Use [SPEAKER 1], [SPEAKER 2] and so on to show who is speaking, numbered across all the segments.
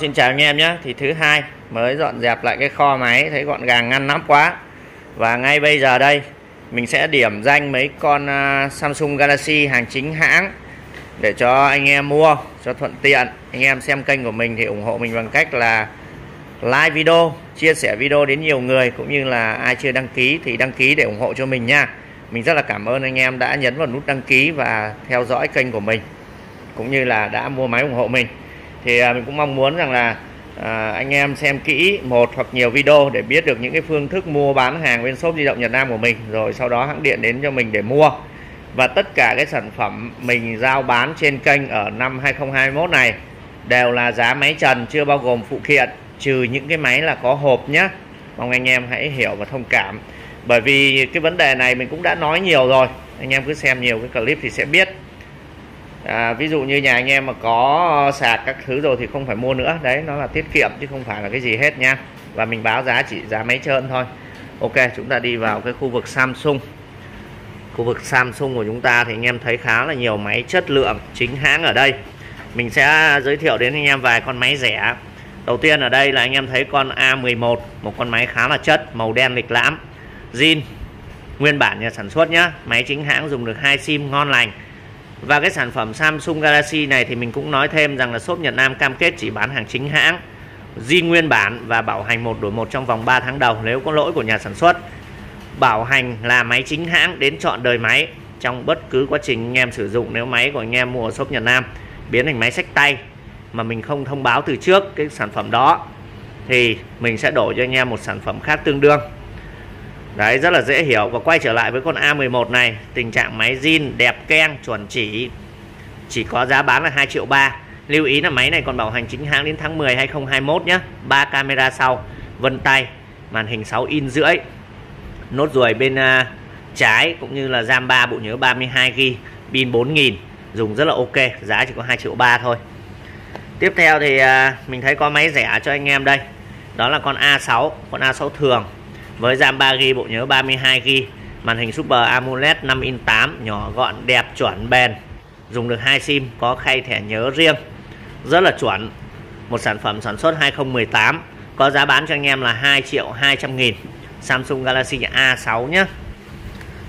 [SPEAKER 1] Xin chào anh em nhé. Thì thứ hai, mới dọn dẹp lại cái kho máy, Thấy gọn gàng, ngăn nắp quá. Và ngay bây giờ đây, Mình sẽ điểm danh mấy con à, Samsung Galaxy hàng chính hãng Để cho anh em mua, Cho thuận tiện. Anh em xem kênh của mình thì ủng hộ mình bằng cách là Like video, Chia sẻ video đến nhiều người, Cũng như là ai chưa đăng ký thì đăng ký để ủng hộ cho mình nha. Mình rất là cảm ơn anh em đã nhấn vào nút đăng ký Và theo dõi kênh của mình, Cũng như là đã mua máy ủng hộ mình thì à, mình cũng mong muốn rằng là à, anh em xem kỹ một hoặc nhiều video để biết được những cái phương thức mua bán hàng bên shop di động Nhật Nam của mình rồi sau đó hãng điện đến cho mình để mua. Và tất cả cái sản phẩm mình giao bán trên kênh ở năm 2021 này đều là giá máy trần chưa bao gồm phụ kiện trừ những cái máy là có hộp nhé mong anh em hãy hiểu và thông cảm. Bởi vì cái vấn đề này mình cũng đã nói nhiều rồi anh em cứ xem nhiều cái clip thì sẽ biết à, ví dụ như nhà anh em mà có ờ, sạc các thứ rồi thì không phải mua nữa. Đấy nó là tiết kiệm chứ không phải là cái gì hết nha. Và mình báo giá chỉ giá máy trơn thôi. Ok chúng ta đi vào cái khu vực Samsung. Khu vực Samsung của chúng ta thì anh em thấy khá là nhiều máy chất lượng chính hãng ở đây. Mình sẽ giới thiệu đến anh em vài con máy rẻ. Đầu tiên ở đây là anh em thấy con A11 một con máy khá là chất màu đen lịch lãm. Zin nguyên bản nhà sản xuất nhá. Máy chính hãng dùng được hai sim ngon lành và cái sản phẩm Samsung Galaxy này thì mình cũng nói thêm rằng là shop Nhật Nam cam kết chỉ bán hàng chính hãng, di nguyên bản và bảo hành một đổi một trong vòng 3 tháng đầu nếu có lỗi của nhà sản xuất. Bảo hành là máy chính hãng đến chọn đời máy trong bất cứ quá trình anh em sử dụng. Nếu máy của anh em mua ở shop Nhật Nam, biến thành máy sách tay mà mình không thông báo từ trước cái sản phẩm đó thì mình sẽ đổi cho anh em một sản phẩm khác tương đương. Đấy rất là dễ hiểu. Và quay trở lại với con A11 này. Tình trạng máy zin đẹp keng chuẩn chỉ. Chỉ có giá bán là 2 triệu 3 lưu ý là máy này còn bảo hành chính hãng đến tháng 10 2021 nhé 3 camera sau vân tay màn hình 6 in rưỡi. Nốt ruồi bên uh, trái cũng như là RAM 3 bộ nhớ 32GB pin 4000 dùng rất là ok giá chỉ có 2 triệu 3 thôi. Tiếp theo thì uh, mình thấy có máy rẻ cho anh em đây. Đó là con A6 con A6 thường với RAM 3GB bộ nhớ 32GB màn hình Super AMOLED 5 in 8 nhỏ gọn, đẹp, chuẩn, bền. Dùng được hai sim, có khay thẻ nhớ riêng. Rất là chuẩn. Một sản phẩm sản xuất 2018 có giá bán cho anh em là 2 triệu 200 nghìn. Samsung Galaxy A6 nhé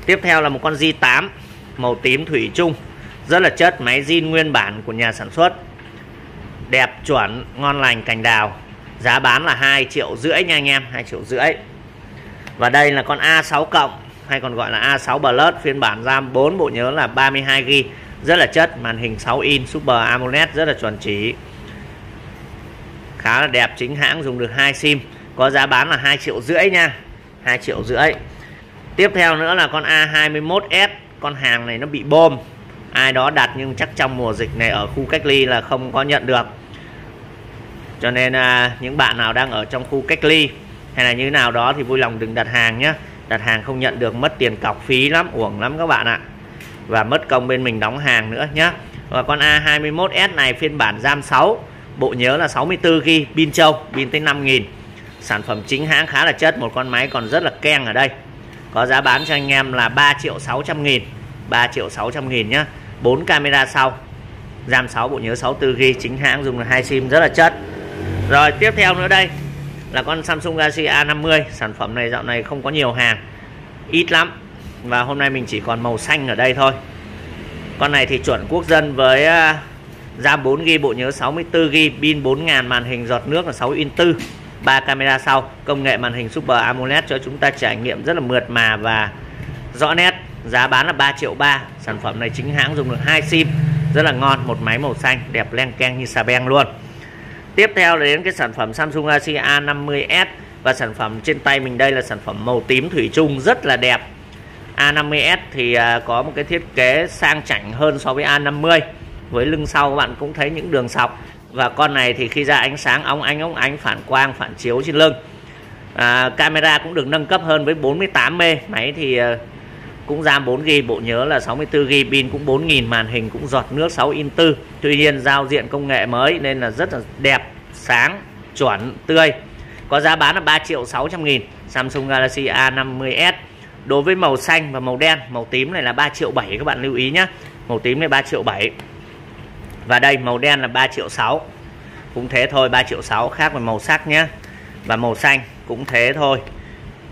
[SPEAKER 1] tiếp theo là một con J8 màu tím thủy chung. Rất là chất, máy zin nguyên bản của nhà sản xuất. Đẹp, chuẩn, ngon lành, cành đào. Giá bán là 2 triệu rưỡi nha anh em 2 triệu rưỡi và đây là con A6 cộng hay còn gọi là A6 Plus phiên bản RAM 4 bộ nhớ là 32GB rất là chất màn hình 6 in Super AMOLED rất là chuẩn chỉ. Khá là đẹp chính hãng dùng được hai sim có giá bán là 2 triệu rưỡi nha 2 triệu rưỡi. Tiếp theo nữa là con A21s con hàng này nó bị bom ai đó đặt nhưng chắc trong mùa dịch này ở khu cách ly là không có nhận được. Cho nên à, những bạn nào đang ở trong khu cách ly hay là như thế nào đó thì vui lòng đừng đặt hàng nhé đặt hàng không nhận được, mất tiền cọc, phí lắm, uổng lắm các bạn ạ. Và mất công bên mình đóng hàng nữa nhé và con A21s này, phiên bản RAM 6 bộ nhớ là 64GB pin châu pin tới 5000 sản phẩm chính hãng khá là chất, một con máy còn rất là keng ở đây. Có giá bán cho anh em là 3 triệu 600 nghìn. 3 triệu 600 nghìn nhá. 4 camera sau. RAM 6 bộ nhớ 64GB chính hãng dùng là hai sim rất là chất. Rồi, tiếp theo nữa đây là con Samsung Galaxy A50. Sản phẩm này dạo này không có nhiều hàng. Ít lắm. Và hôm nay mình chỉ còn màu xanh ở đây thôi. Con này thì chuẩn quốc dân với à, RAM 4GB bộ nhớ 64GB pin 4000 màn hình giọt nước là 6 in 4 3 camera sau, công nghệ màn hình Super AMOLED cho chúng ta trải nghiệm rất là mượt mà và rõ nét. Giá bán là 3 triệu 3 sản phẩm này chính hãng dùng được hai sim. Rất là ngon, một máy màu xanh, đẹp len keng như xà beng luôn. Tiếp theo là đến cái sản phẩm Samsung Galaxy A50s và sản phẩm trên tay mình đây là sản phẩm màu tím thủy chung rất là đẹp. A50s thì à, có một cái thiết kế sang chảnh hơn so với A50. Với lưng sau các bạn cũng thấy những đường sọc và con này thì khi ra ánh sáng óng ánh óng ánh phản quang phản chiếu trên lưng. À, camera cũng được nâng cấp hơn với 48 m máy thì à, cũng RAM 4GB bộ nhớ là 64GB pin cũng 4000 màn hình cũng giọt nước 6 in 4 Tuy nhiên giao diện công nghệ mới nên là rất là đẹp, sáng, chuẩn, tươi. Có giá bán là 3 triệu 600 nghìn, Samsung Galaxy A50s đối với màu xanh và màu đen, màu tím này là 3 triệu 7 các bạn lưu ý nhé màu tím này 3 triệu 7 và đây, màu đen là 3 triệu 6 cũng thế thôi 3 triệu 6 khác với màu sắc nhé và màu xanh cũng thế thôi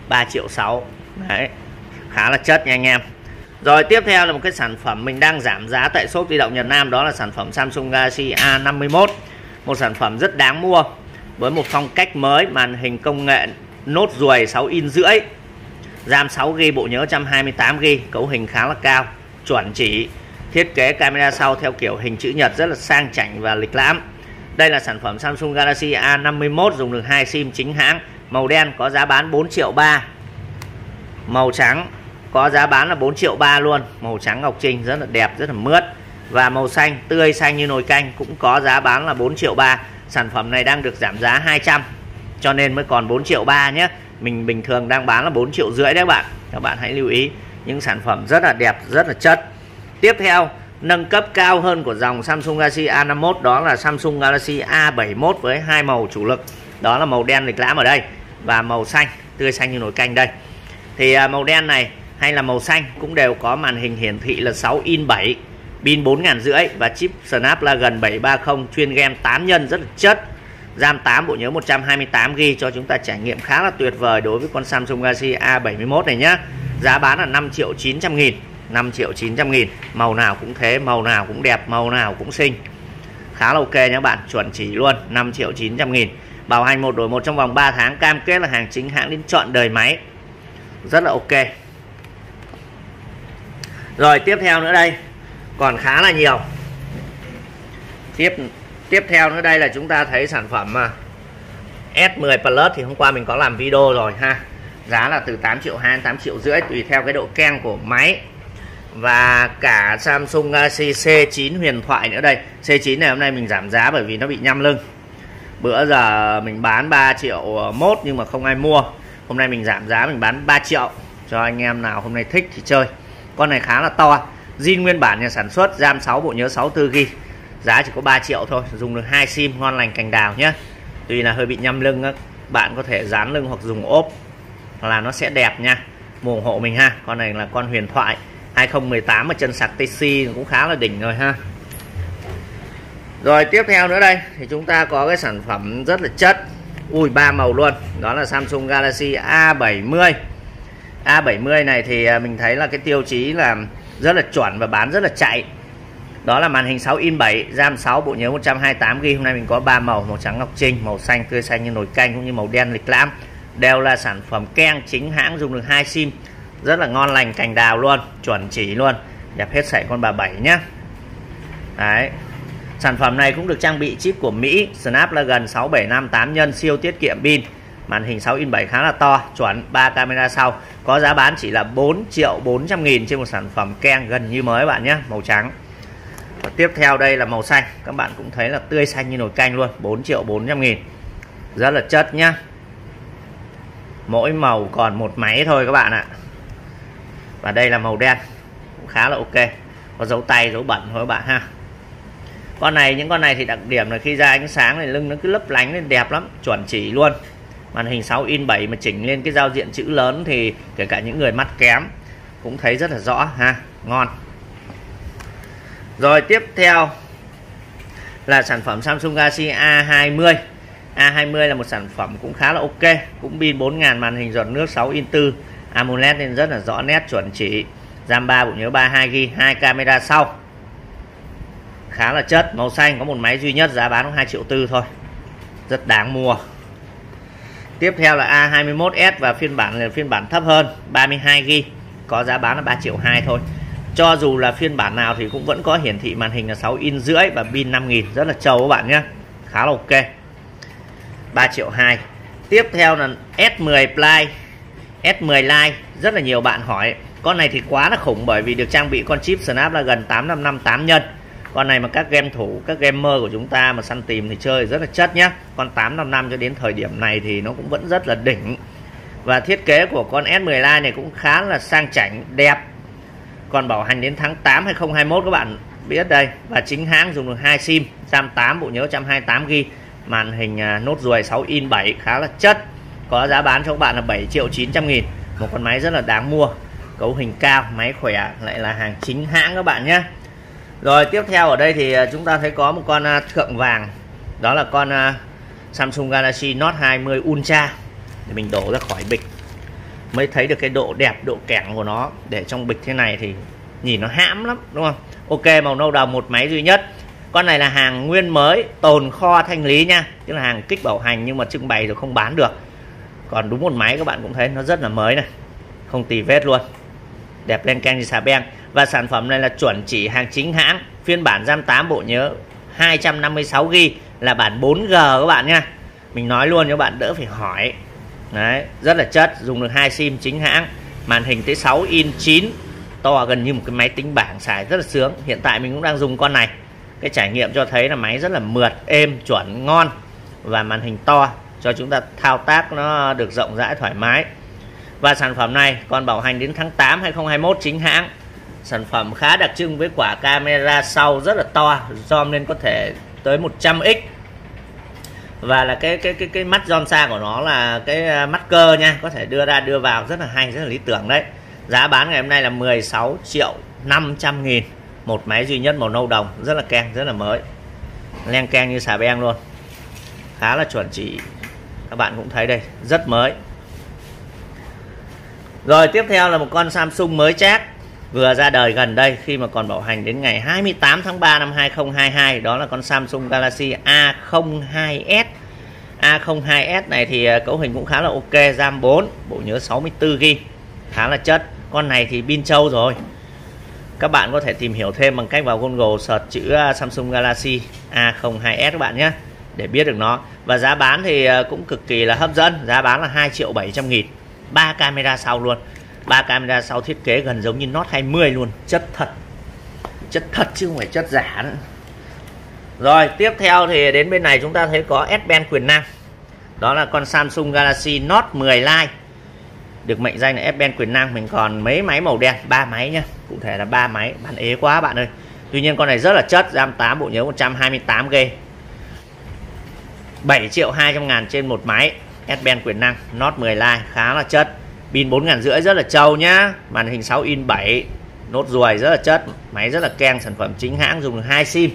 [SPEAKER 1] 3 triệu 6 đấy khá là chất nha anh em. Rồi, tiếp theo là một cái sản phẩm mình đang giảm giá tại shop di động Nhật Nam, đó là sản phẩm Samsung Galaxy A51 một sản phẩm rất đáng mua, với một phong cách mới, màn hình công nghệ nốt ruồi 6 in rưỡi, RAM 6GB bộ nhớ 128GB cấu hình khá là cao, chuẩn chỉ, thiết kế camera sau theo kiểu hình chữ nhật rất là sang chảnh và lịch lãm. Đây là sản phẩm Samsung Galaxy A51 dùng được hai sim chính hãng, màu đen có giá bán 4 triệu 3 màu trắng có giá bán là 4 triệu 3 luôn. Màu trắng ngọc trinh rất là đẹp, rất là mướt. Và màu xanh, tươi xanh như nồi canh cũng có giá bán là 4 triệu 3 sản phẩm này đang được giảm giá 200 cho nên mới còn 4 triệu 3 nhé. Mình bình thường đang bán là 4 triệu rưỡi đấy các bạn. Các bạn hãy lưu ý, những sản phẩm rất là đẹp, rất là chất. Tiếp theo, nâng cấp cao hơn của dòng Samsung Galaxy A51 đó là Samsung Galaxy A71 với hai màu chủ lực. Đó là màu đen lịch lãm ở đây và màu xanh, tươi xanh như nồi canh đây. Thì à, màu đen này hay là màu xanh cũng đều có màn hình hiển thị là 6 in 7 pin 4500 và chip Snapdragon 730 chuyên game 8 nhân rất là chất. RAM 8 bộ nhớ 128GB cho chúng ta trải nghiệm khá là tuyệt vời đối với con Samsung Galaxy A71 này nhá. Giá bán là 5 triệu 900 nghìn 5 triệu 900 nghìn. Màu nào cũng thế, màu nào cũng đẹp, màu nào cũng xinh. Khá là ok nhé bạn, chuẩn chỉ luôn 5 triệu 900 nghìn. Bảo hành một đổi một trong vòng 3 tháng, cam kết là hàng chính hãng đến chọn đời máy. Rất là ok rồi, tiếp theo nữa đây. Còn khá là nhiều. Tiếp tiếp theo nữa đây là chúng ta thấy sản phẩm mà S10 Plus thì hôm qua mình có làm video rồi, ha. Giá là từ 8 triệu 2 8 triệu rưỡi, tùy theo cái độ keng của máy. Và cả Samsung à, Galaxy C9 huyền thoại nữa đây. C9 này hôm nay mình giảm giá bởi vì nó bị nhăm lưng. Bữa giờ mình bán 3 triệu mốt nhưng mà không ai mua. Hôm nay mình giảm giá, mình bán 3 triệu. Cho anh em nào hôm nay thích thì chơi con này khá là to. Zin nguyên bản nhà sản xuất RAM 6 bộ nhớ 64GB giá chỉ có 3 triệu thôi, dùng được hai sim, ngon lành cành đào nhé tuy là hơi bị nhăm lưng á, bạn có thể dán lưng hoặc dùng ốp là nó sẽ đẹp nha. Mua ủng hộ mình ha, con này là con huyền thoại 2018 mà chân sạc TC cũng khá là đỉnh rồi ha. Rồi, tiếp theo nữa đây, thì chúng ta có cái sản phẩm rất là chất. Ui, ba màu luôn, đó là Samsung Galaxy A70 A70 này thì à, mình thấy là cái tiêu chí là rất là chuẩn và bán rất là chạy. Đó là màn hình 6 in 7 RAM 6 bộ nhớ 128GB hôm nay mình có 3 màu màu trắng, ngọc trinh, màu xanh, tươi xanh như nồi canh cũng như màu đen lịch lãm. Đều là sản phẩm keng chính hãng, dùng được hai sim. Rất là ngon lành, cành đào luôn, chuẩn chỉ luôn. Đẹp hết sảy con bà bảy nhá. Đấy. Sản phẩm này cũng được trang bị chip của Mỹ Snapdragon 6758 nhân, siêu tiết kiệm pin màn hình 6 in 7 khá là to, chuẩn. 3 camera sau. Có giá bán chỉ là 4 triệu 400 nghìn trên một sản phẩm keng gần như mới bạn nhé, màu trắng. Và tiếp theo đây là màu xanh. Các bạn cũng thấy là tươi xanh như nồi canh luôn 4 triệu 400 nghìn. Rất là chất nhá. Mỗi màu còn một máy thôi các bạn ạ. Và đây là màu đen, cũng khá là ok. Có dấu tay, dấu bẩn thôi các bạn ha. Con này, những con này thì đặc điểm là khi ra ánh sáng này lưng nó cứ lấp lánh lên đẹp lắm, chuẩn chỉ luôn màn hình 6 in 7 mà chỉnh lên cái giao diện chữ lớn thì kể cả những người mắt kém cũng thấy rất là rõ, ha, ngon. Rồi, tiếp theo là sản phẩm Samsung Galaxy A20 A20 là một sản phẩm cũng khá là ok, cũng pin 4000 màn hình giọt nước 6 in 4 AMOLED nên rất là rõ nét, chuẩn chỉ, RAM 3 bộ nhớ 32GB hai camera sau. Khá là chất, màu xanh, có một máy duy nhất, giá bán 2 triệu tư thôi. Rất đáng mua tiếp theo là A21s và phiên bản là phiên bản thấp hơn 32GB có giá bán là 3 triệu 2 thôi. Cho dù là phiên bản nào thì cũng vẫn có hiển thị màn hình là 6 in rưỡi và pin 5000 rất là trâu các bạn nhé. Khá là ok. 3 triệu 2 tiếp theo là S10 Play S10 Lite. Rất là nhiều bạn hỏi, con này thì quá là khủng bởi vì được trang bị con chip Snapdragon 8558 nhân con này mà các game thủ, các gamer của chúng ta mà săn tìm thì chơi rất là chất nhá. Con 855 cho đến thời điểm này thì nó cũng vẫn rất là đỉnh. Và thiết kế của con S10 Lite này cũng khá là sang chảnh, đẹp. Còn bảo hành đến tháng 8 2021 các bạn biết đây. Và chính hãng dùng được hai sim RAM 8 bộ nhớ 128GB màn hình à, nốt ruồi 6 in 7 khá là chất. Có giá bán cho các bạn là 7 triệu 900 nghìn. Một con máy rất là đáng mua. Cấu hình cao, máy khỏe, lại là hàng chính hãng các bạn nhé rồi, tiếp theo ở đây thì à, chúng ta thấy có một con à, thượng vàng. Đó là con à, Samsung Galaxy Note 20 Ultra. Để mình đổ ra khỏi bịch. Mới thấy được cái độ đẹp, độ kẻng của nó. Để trong bịch thế này thì nhìn nó hãm lắm, đúng không? Ok, màu nâu đồng một máy duy nhất. Con này là hàng nguyên mới, tồn kho thanh lý nha. Tức là hàng kích bảo hành nhưng mà trưng bày rồi không bán được. Còn đúng một máy các bạn cũng thấy nó rất là mới này. Không tì vết luôn đẹp len keng như xà beng. Và sản phẩm này là chuẩn chỉ hàng chính hãng, phiên bản RAM 8 bộ nhớ 256GB là bản 4G các bạn nha mình nói luôn cho bạn đỡ phải hỏi. Đấy, rất là chất, dùng được hai sim chính hãng. Màn hình tới 6 in 9 to gần như một cái máy tính bảng xài rất là sướng. Hiện tại mình cũng đang dùng con này. Cái trải nghiệm cho thấy là máy rất là mượt, êm, chuẩn, ngon và màn hình to cho chúng ta thao tác nó được rộng rãi thoải mái và sản phẩm này còn bảo hành đến tháng 8 2021 chính hãng. Sản phẩm khá đặc trưng với quả camera sau rất là to zoom lên có thể tới 100x và là cái cái cái cái mắt zoom xa của nó là cái à, mắt cơ nha, có thể đưa ra, đưa vào rất là hay, rất là lý tưởng đấy. Giá bán ngày hôm nay là 16 triệu 500 nghìn, một máy duy nhất màu nâu đồng, rất là keng, rất là mới. Len keng như xà beng luôn. Khá là chuẩn chỉ, các bạn cũng thấy đây, rất mới rồi, tiếp theo là một con Samsung mới chát vừa ra đời gần đây khi mà còn bảo hành đến ngày 28 tháng 3 năm 2022 đó là con Samsung Galaxy A02s A02s này thì à, cấu hình cũng khá là ok, RAM 4 bộ nhớ 64GB khá là chất. Con này thì pin trâu rồi. Các bạn có thể tìm hiểu thêm bằng cách vào Google search chữ à, Samsung Galaxy A02s các bạn nhé, để biết được nó. Và giá bán thì à, cũng cực kỳ là hấp dẫn. Giá bán là 2 triệu 700 nghìn ba camera sau luôn. Ba camera sau thiết kế gần giống như Note 20 luôn. Chất thật. Chất thật chứ không phải chất giả nữa. Rồi, tiếp theo thì đến bên này chúng ta thấy có S Pen quyền năng. Đó là con Samsung Galaxy Note 10 Lite. Được mệnh danh là S Pen quyền năng, mình còn mấy máy màu đen, ba máy nhá. Cụ thể là ba máy bán ế quá bạn ơi. Tuy nhiên con này rất là chất RAM 8 bộ nhớ 128 GB 7 triệu 200 ngàn trên một máy. S Pen quyền năng Note 10 Lite khá là chất. Pin 4 rất là trâu nhá. Màn hình 6 in 7 nốt ruồi rất là chất. Máy rất là keng, sản phẩm chính hãng dùng được hai sim.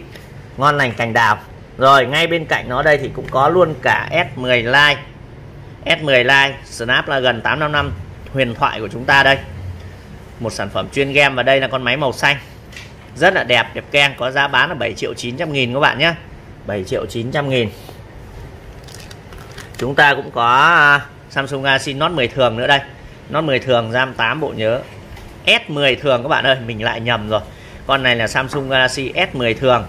[SPEAKER 1] Ngon lành cành đào. Rồi, ngay bên cạnh nó đây thì cũng có luôn cả S10 Lite S10 Lite Snapdragon 855 huyền thoại của chúng ta đây. Một sản phẩm chuyên game và đây là con máy màu xanh. Rất là đẹp đẹp keng, có giá bán là 7 triệu 900 nghìn các bạn nhé 7 triệu 900 nghìn chúng ta cũng có à, Samsung Galaxy Note 10 thường nữa đây. Note 10 thường, RAM 8 bộ nhớ. S10 thường các bạn ơi, mình lại nhầm rồi. Con này là Samsung Galaxy S10 thường.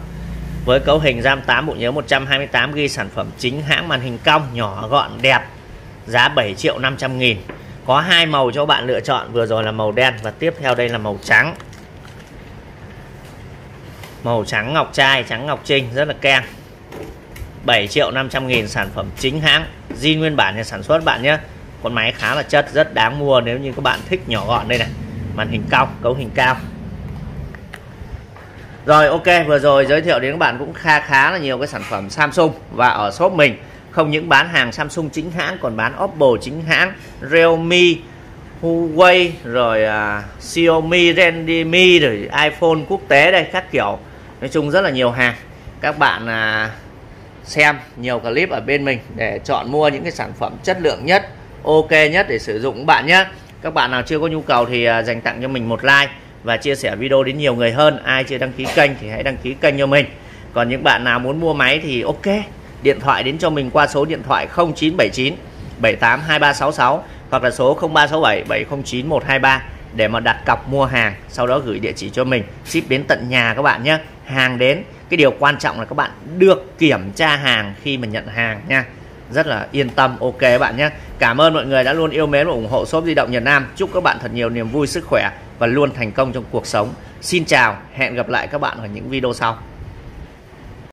[SPEAKER 1] Với cấu hình RAM 8 bộ nhớ 128GB sản phẩm chính hãng màn hình cong, nhỏ gọn, đẹp. Giá 7 triệu 500 nghìn. Có hai màu cho bạn lựa chọn, vừa rồi là màu đen và tiếp theo đây là màu trắng. Màu trắng ngọc trai, trắng ngọc trinh, rất là keng 7 triệu 500 nghìn sản phẩm chính hãng Di nguyên bản nhà sản xuất bạn nhé. Con máy khá là chất rất đáng mua nếu như các bạn thích nhỏ gọn đây này. Màn hình cao cấu hình cao. Rồi ok vừa rồi giới thiệu đến các bạn cũng kha khá là nhiều cái sản phẩm Samsung. Và ở shop mình không những bán hàng Samsung chính hãng còn bán Oppo chính hãng Realme Huawei rồi uh, Xiaomi Redmi rồi iPhone quốc tế đây các kiểu. Nói chung rất là nhiều hàng. Các bạn uh, xem nhiều clip ở bên mình để chọn mua những cái sản phẩm chất lượng nhất, ok nhất để sử dụng bạn nhé. Các bạn nào chưa có nhu cầu thì à, dành tặng cho mình một like và chia sẻ video đến nhiều người hơn. Ai chưa đăng ký kênh thì hãy đăng ký kênh cho mình. Còn những bạn nào muốn mua máy thì ok, điện thoại đến cho mình qua số điện thoại 0979 782366 hoặc là số 0367 709 123 để mà đặt cọc mua hàng, sau đó gửi địa chỉ cho mình, ship đến tận nhà các bạn nhé. Hàng đến cái điều quan trọng là các bạn được kiểm tra hàng khi mà nhận hàng nha. Rất là yên tâm, ok các bạn nhé. Cảm ơn mọi người đã luôn yêu mến và ủng hộ shop di động Nhật Nam. Chúc các bạn thật nhiều niềm vui, sức khỏe và luôn thành công trong cuộc sống. Xin chào, hẹn gặp lại các bạn ở những video sau.